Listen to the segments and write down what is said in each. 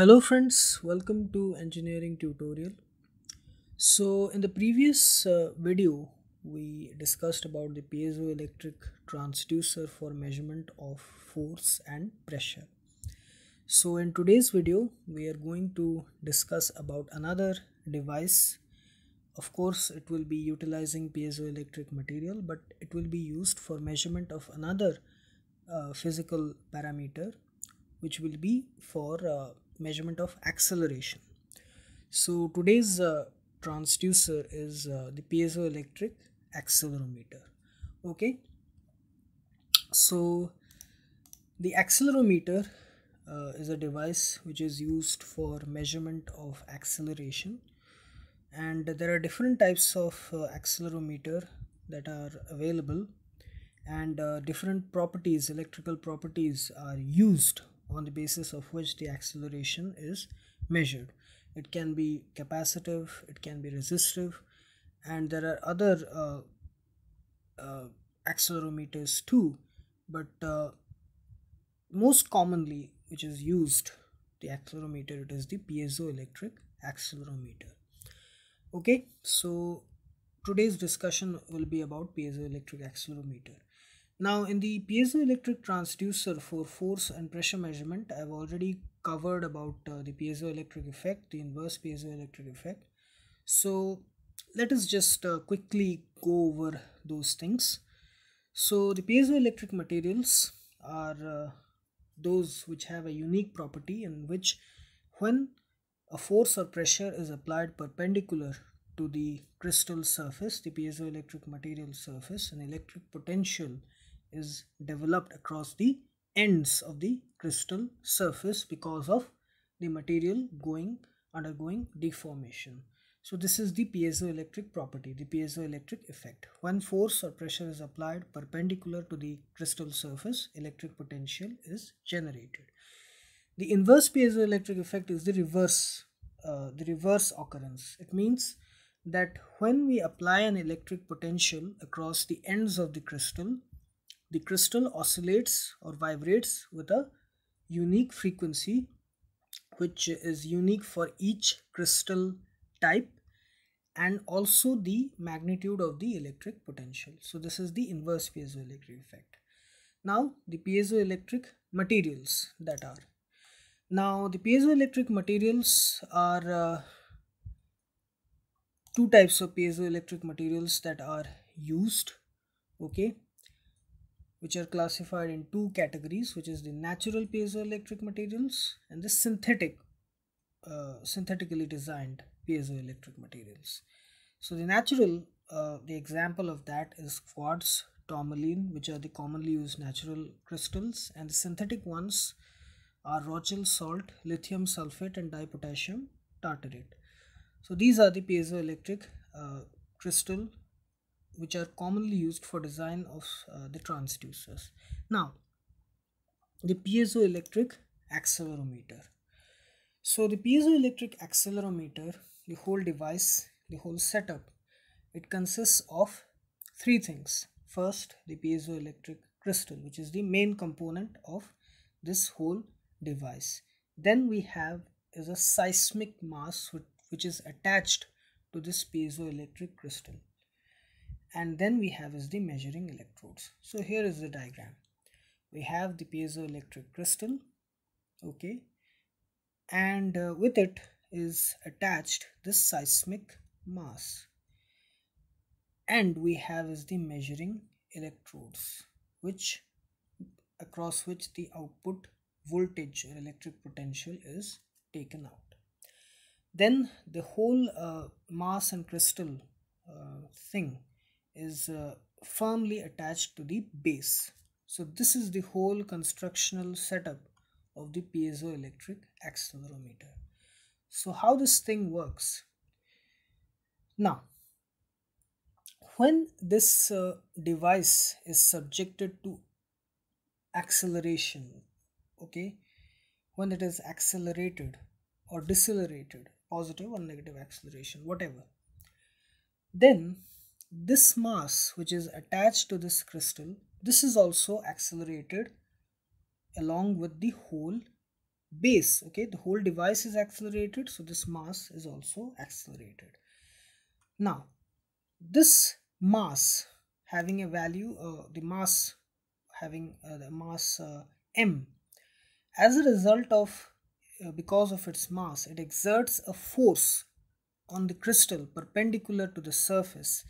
Hello friends, welcome to engineering tutorial. So in the previous uh, video we discussed about the piezoelectric transducer for measurement of force and pressure. So in today's video we are going to discuss about another device. Of course it will be utilizing piezoelectric material but it will be used for measurement of another uh, physical parameter which will be for uh, measurement of acceleration. So today's uh, transducer is uh, the piezoelectric accelerometer. Okay. So the accelerometer uh, is a device which is used for measurement of acceleration and there are different types of uh, accelerometer that are available and uh, different properties electrical properties are used on the basis of which the acceleration is measured. It can be capacitive, it can be resistive, and there are other uh, uh, accelerometers too, but uh, most commonly, which is used, the accelerometer, it is the piezoelectric accelerometer. Okay, so today's discussion will be about piezoelectric accelerometer. Now in the piezoelectric transducer for force and pressure measurement, I've already covered about uh, the piezoelectric effect, the inverse piezoelectric effect. So let us just uh, quickly go over those things. So the piezoelectric materials are uh, those which have a unique property in which when a force or pressure is applied perpendicular to the crystal surface, the piezoelectric material surface, an electric potential is developed across the ends of the crystal surface because of the material going undergoing deformation. So this is the piezoelectric property, the piezoelectric effect. When force or pressure is applied perpendicular to the crystal surface, electric potential is generated. The inverse piezoelectric effect is the reverse, uh, the reverse occurrence. It means that when we apply an electric potential across the ends of the crystal, the crystal oscillates or vibrates with a unique frequency which is unique for each crystal type and also the magnitude of the electric potential. So this is the inverse piezoelectric effect. Now the piezoelectric materials that are. Now the piezoelectric materials are uh, two types of piezoelectric materials that are used okay which are classified in two categories which is the natural piezoelectric materials and the synthetic uh, synthetically designed piezoelectric materials. So the natural uh, the example of that is quartz tourmaline which are the commonly used natural crystals and the synthetic ones are rochelle salt lithium sulfate and dipotassium tartarate. So these are the piezoelectric uh, crystal which are commonly used for design of uh, the transducers. Now, the piezoelectric accelerometer. So the piezoelectric accelerometer, the whole device, the whole setup, it consists of three things. First, the piezoelectric crystal, which is the main component of this whole device. Then we have is a seismic mass which is attached to this piezoelectric crystal and then we have is the measuring electrodes. So here is the diagram. We have the piezoelectric crystal okay? And uh, with it is attached this seismic mass. And we have is the measuring electrodes which across which the output voltage or electric potential is taken out. Then the whole uh, mass and crystal uh, thing is uh, firmly attached to the base. So this is the whole constructional setup of the piezoelectric accelerometer. So how this thing works? Now, when this uh, device is subjected to acceleration, okay, when it is accelerated or decelerated, positive or negative acceleration, whatever, then this mass which is attached to this crystal this is also accelerated along with the whole base okay? The whole device is accelerated so this mass is also accelerated. Now this mass having a value uh, the mass having uh, the mass uh, m as a result of uh, because of its mass it exerts a force on the crystal perpendicular to the surface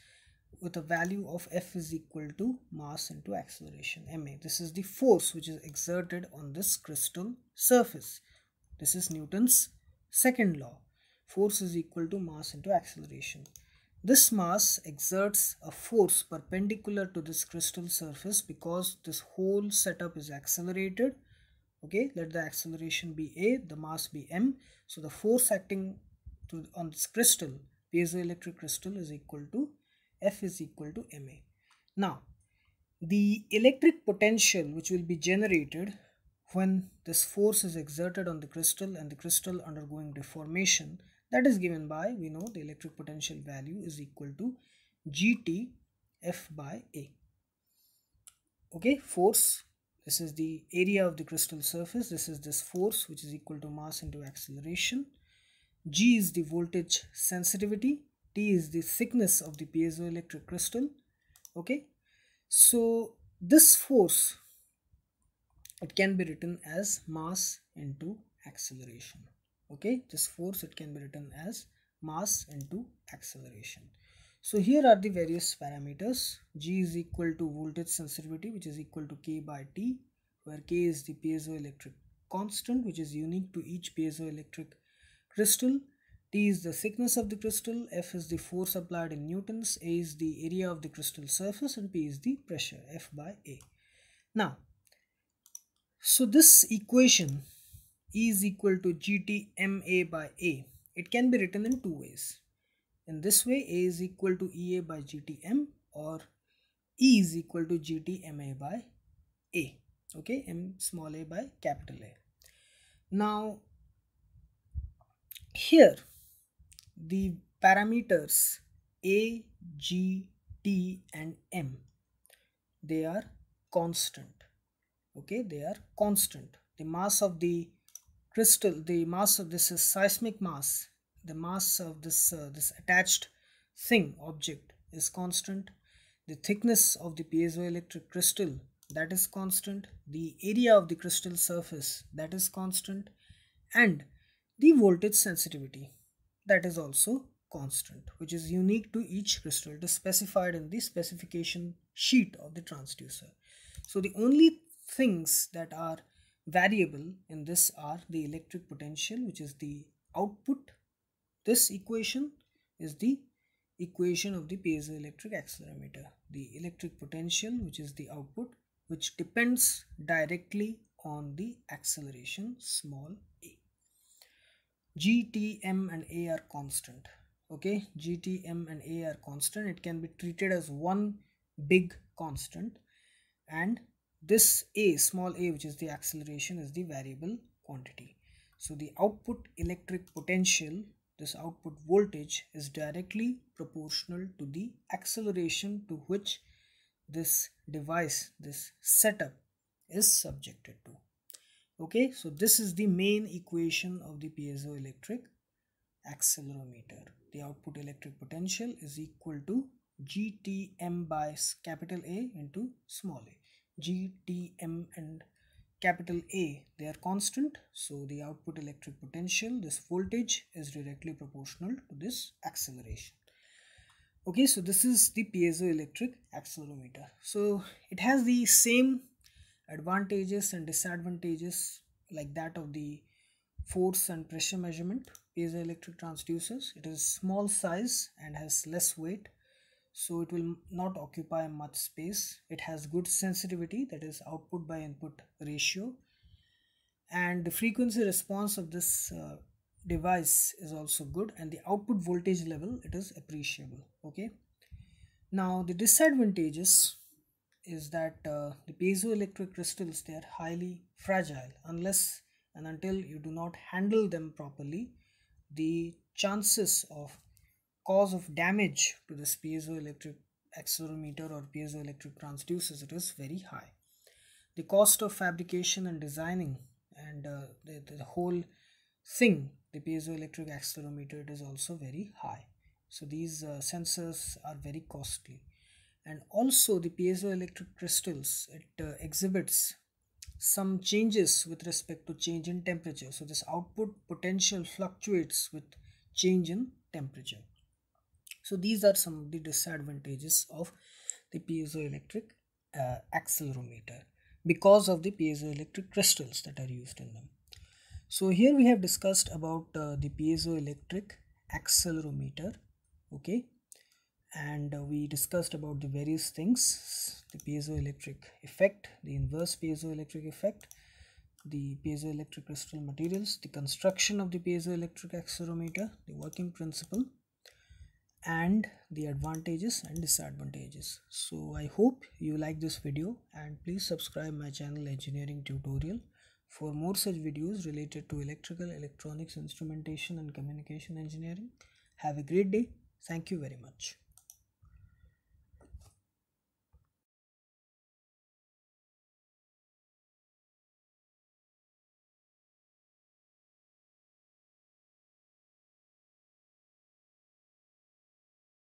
with a value of F is equal to mass into acceleration ma. This is the force which is exerted on this crystal surface. This is Newton's second law. Force is equal to mass into acceleration. This mass exerts a force perpendicular to this crystal surface because this whole setup is accelerated. Okay, let the acceleration be A, the mass be M. So the force acting to, on this crystal, piezoelectric crystal is equal to F is equal to ma. Now, the electric potential which will be generated when this force is exerted on the crystal and the crystal undergoing deformation that is given by we know the electric potential value is equal to gt f by a. Okay force this is the area of the crystal surface. This is this force which is equal to mass into acceleration. G is the voltage sensitivity T is the thickness of the piezoelectric crystal okay? So this force it can be written as mass into acceleration okay? This force it can be written as mass into acceleration. So here are the various parameters. G is equal to voltage sensitivity which is equal to k by t where k is the piezoelectric constant which is unique to each piezoelectric crystal T is the thickness of the crystal, F is the force applied in newtons, A is the area of the crystal surface and P is the pressure, F by A. Now, so this equation E is equal to GTMA by A. It can be written in two ways. In this way, A is equal to EA by GTM or E is equal to GTMA by A. Okay, M small a by capital A. Now, here the parameters a, g, t and m they are constant okay? They are constant. The mass of the crystal the mass of this is seismic mass. The mass of this uh, this attached thing object is constant. The thickness of the piezoelectric crystal that is constant. The area of the crystal surface that is constant. And the voltage sensitivity that is also constant which is unique to each crystal. It is specified in the specification sheet of the transducer. So the only things that are variable in this are the electric potential which is the output. This equation is the equation of the piezoelectric accelerometer. The electric potential which is the output which depends directly on the acceleration small a G, T, M and A are constant. Okay, G, T, M and A are constant. It can be treated as one big constant and this A, small a which is the acceleration is the variable quantity. So the output electric potential, this output voltage is directly proportional to the acceleration to which this device, this setup is subjected to okay so this is the main equation of the piezoelectric accelerometer. The output electric potential is equal to gtm by capital a into small a. Gtm and capital a they are constant so the output electric potential this voltage is directly proportional to this acceleration. Okay so this is the piezoelectric accelerometer. So it has the same advantages and disadvantages like that of the force and pressure measurement. Piezoelectric transducers it is small size and has less weight so it will not occupy much space. It has good sensitivity that is output by input ratio. And the frequency response of this uh, device is also good and the output voltage level it is appreciable okay? Now the disadvantages is that uh, the piezoelectric crystals they are highly fragile. Unless and until you do not handle them properly the chances of cause of damage to this piezoelectric accelerometer or piezoelectric transducers it is very high. The cost of fabrication and designing and uh, the, the whole thing the piezoelectric accelerometer it is also very high. So these uh, sensors are very costly and also the piezoelectric crystals it uh, exhibits some changes with respect to change in temperature. So this output potential fluctuates with change in temperature. So these are some of the disadvantages of the piezoelectric uh, accelerometer because of the piezoelectric crystals that are used in them. So here we have discussed about uh, the piezoelectric accelerometer okay and uh, we discussed about the various things the piezoelectric effect the inverse piezoelectric effect the piezoelectric crystal materials the construction of the piezoelectric accelerometer the working principle and the advantages and disadvantages. So i hope you like this video and please subscribe my channel engineering tutorial for more such videos related to electrical electronics instrumentation and communication engineering. Have a great day. Thank you very much